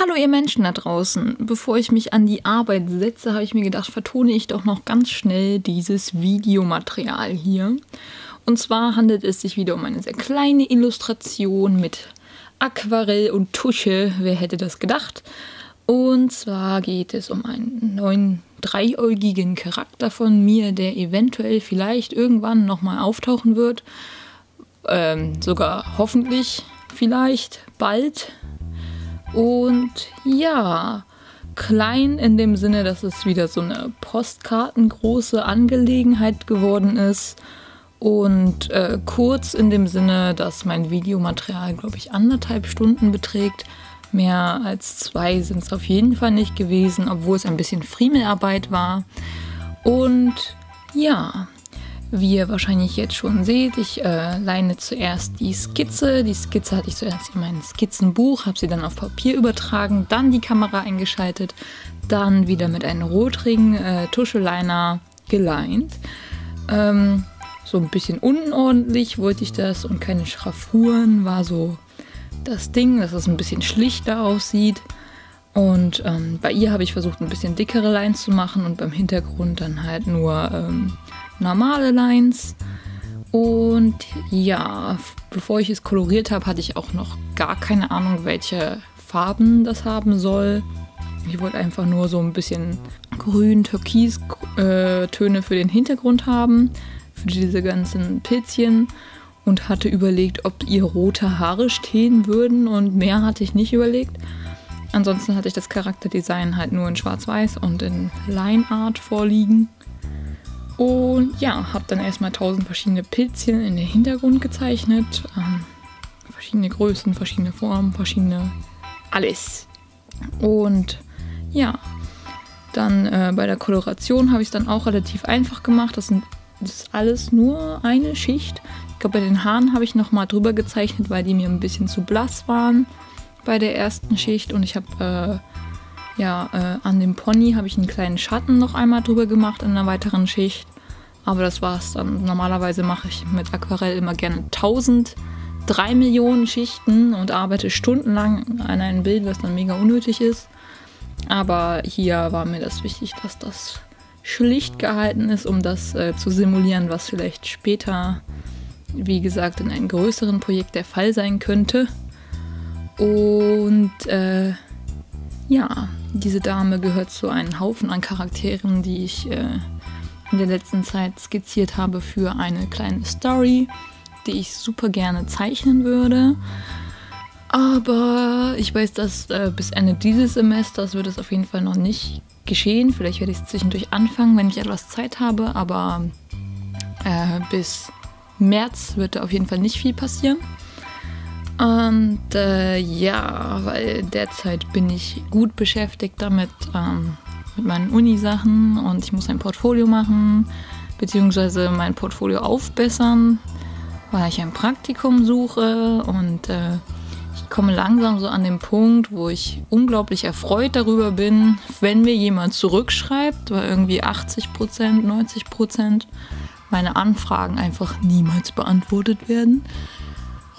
Hallo ihr Menschen da draußen. Bevor ich mich an die Arbeit setze, habe ich mir gedacht, vertone ich doch noch ganz schnell dieses Videomaterial hier. Und zwar handelt es sich wieder um eine sehr kleine Illustration mit Aquarell und Tusche. Wer hätte das gedacht? Und zwar geht es um einen neuen dreiäugigen Charakter von mir, der eventuell vielleicht irgendwann nochmal auftauchen wird. Ähm, sogar hoffentlich vielleicht bald und ja, klein in dem Sinne, dass es wieder so eine postkartengroße Angelegenheit geworden ist. Und äh, kurz in dem Sinne, dass mein Videomaterial, glaube ich, anderthalb Stunden beträgt. Mehr als zwei sind es auf jeden Fall nicht gewesen, obwohl es ein bisschen Friemelarbeit war. Und ja, wie ihr wahrscheinlich jetzt schon seht, ich äh, leine zuerst die Skizze. Die Skizze hatte ich zuerst in mein Skizzenbuch, habe sie dann auf Papier übertragen, dann die Kamera eingeschaltet, dann wieder mit einem Rotring äh, Tuscheliner geleint. Ähm, so ein bisschen unordentlich wollte ich das und keine Schraffuren war so das Ding, dass es ein bisschen schlichter aussieht. Und ähm, bei ihr habe ich versucht, ein bisschen dickere Lines zu machen und beim Hintergrund dann halt nur ähm, normale Lines. Und ja, bevor ich es koloriert habe, hatte ich auch noch gar keine Ahnung, welche Farben das haben soll. Ich wollte einfach nur so ein bisschen grün, türkis äh, Töne für den Hintergrund haben, für diese ganzen Pilzchen und hatte überlegt, ob ihr rote Haare stehen würden und mehr hatte ich nicht überlegt. Ansonsten hatte ich das Charakterdesign halt nur in Schwarz-Weiß und in Line Art vorliegen. Und ja, habe dann erstmal tausend verschiedene Pilzchen in den Hintergrund gezeichnet. Ähm, verschiedene Größen, verschiedene Formen, verschiedene alles. Und ja, dann äh, bei der Koloration habe ich es dann auch relativ einfach gemacht. Das, sind, das ist alles nur eine Schicht. Ich glaube, bei den Haaren habe ich nochmal drüber gezeichnet, weil die mir ein bisschen zu blass waren bei der ersten Schicht. Und ich habe äh, ja, äh, an dem Pony habe ich einen kleinen Schatten noch einmal drüber gemacht in einer weiteren Schicht. Aber das war's dann. Normalerweise mache ich mit Aquarell immer gerne 1000, 3 Millionen Schichten und arbeite stundenlang an einem Bild, was dann mega unnötig ist. Aber hier war mir das wichtig, dass das schlicht gehalten ist, um das äh, zu simulieren, was vielleicht später, wie gesagt, in einem größeren Projekt der Fall sein könnte. Und äh, ja, diese Dame gehört zu einem Haufen an Charakteren, die ich äh, in der letzten Zeit skizziert habe für eine kleine Story, die ich super gerne zeichnen würde. Aber ich weiß, dass äh, bis Ende dieses Semesters wird es auf jeden Fall noch nicht geschehen. Vielleicht werde ich es zwischendurch anfangen, wenn ich etwas Zeit habe. Aber äh, bis März wird da auf jeden Fall nicht viel passieren. Und äh, ja, weil derzeit bin ich gut beschäftigt damit, ähm, mit meinen Uni-Sachen und ich muss ein Portfolio machen, beziehungsweise mein Portfolio aufbessern, weil ich ein Praktikum suche und äh, ich komme langsam so an den Punkt, wo ich unglaublich erfreut darüber bin, wenn mir jemand zurückschreibt, weil irgendwie 80 Prozent, 90 Prozent meine Anfragen einfach niemals beantwortet werden.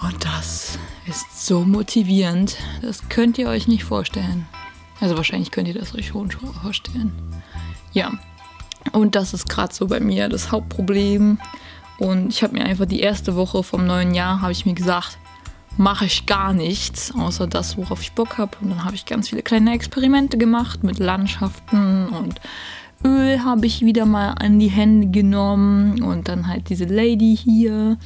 Und das ist so motivierend. Das könnt ihr euch nicht vorstellen. Also wahrscheinlich könnt ihr das euch schon vorstellen. Ja. Und das ist gerade so bei mir das Hauptproblem. Und ich habe mir einfach die erste Woche vom neuen Jahr, habe ich mir gesagt, mache ich gar nichts, außer das, worauf ich Bock habe. Und dann habe ich ganz viele kleine Experimente gemacht mit Landschaften und Öl habe ich wieder mal an die Hände genommen und dann halt diese Lady hier.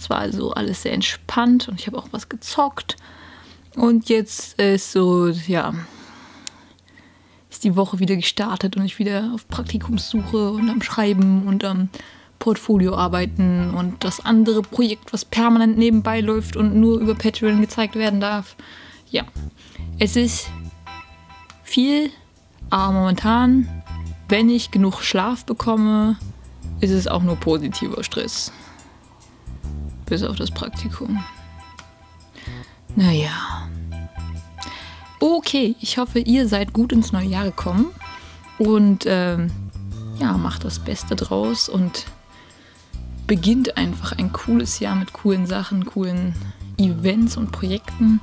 Es war also alles sehr entspannt und ich habe auch was gezockt. Und jetzt ist so, ja, ist die Woche wieder gestartet und ich wieder auf Praktikumssuche und am Schreiben und am Portfolio arbeiten und das andere Projekt, was permanent nebenbei läuft und nur über Patreon gezeigt werden darf. Ja, es ist viel, aber momentan, wenn ich genug Schlaf bekomme, ist es auch nur positiver Stress bis auf das Praktikum. Naja. Okay, ich hoffe, ihr seid gut ins neue Jahr gekommen und ähm, ja, macht das Beste draus und beginnt einfach ein cooles Jahr mit coolen Sachen, coolen Events und Projekten.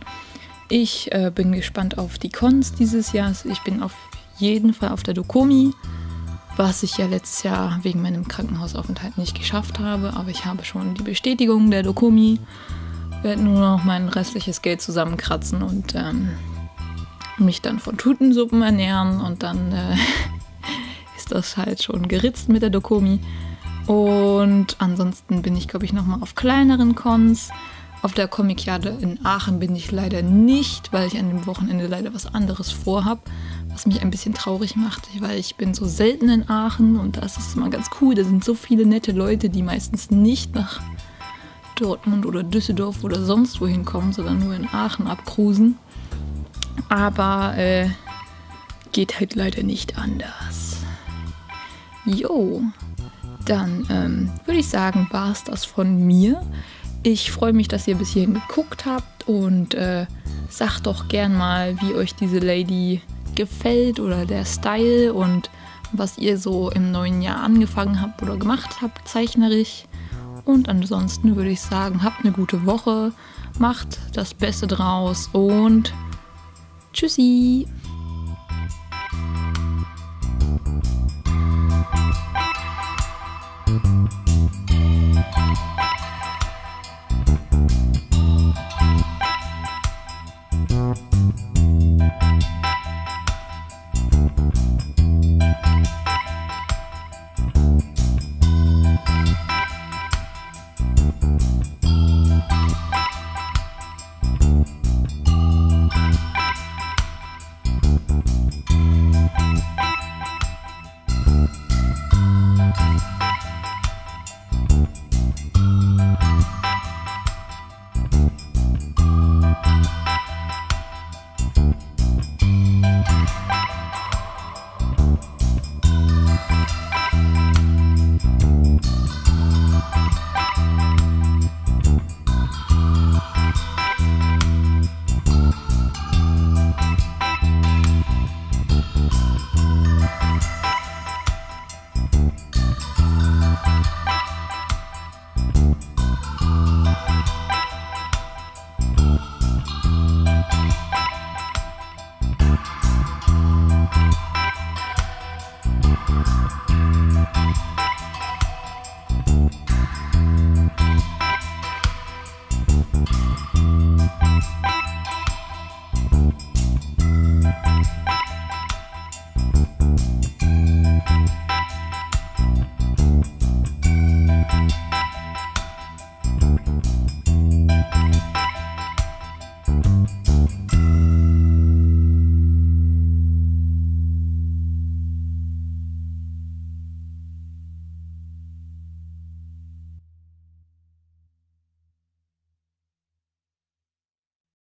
Ich äh, bin gespannt auf die Cons dieses Jahr. Ich bin auf jeden Fall auf der Dokomi, was ich ja letztes Jahr wegen meinem Krankenhausaufenthalt nicht geschafft habe. Aber ich habe schon die Bestätigung der Dokomi. Werde nur noch mein restliches Geld zusammenkratzen und ähm, mich dann von Tutensuppen ernähren. Und dann äh, ist das halt schon geritzt mit der Dokomi. Und ansonsten bin ich, glaube ich, nochmal auf kleineren Cons. Auf der Comicjade in Aachen bin ich leider nicht, weil ich an dem Wochenende leider was anderes vorhab, was mich ein bisschen traurig macht, weil ich bin so selten in Aachen und das ist immer ganz cool. Da sind so viele nette Leute, die meistens nicht nach Dortmund oder Düsseldorf oder sonst wohin kommen, sondern nur in Aachen abcruisen. Aber äh, geht halt leider nicht anders. Jo, dann ähm, würde ich sagen, war es das von mir. Ich freue mich, dass ihr bis hierhin geguckt habt und äh, sagt doch gern mal, wie euch diese Lady gefällt oder der Style und was ihr so im neuen Jahr angefangen habt oder gemacht habt, zeichnerisch. Und ansonsten würde ich sagen, habt eine gute Woche, macht das Beste draus und tschüssi!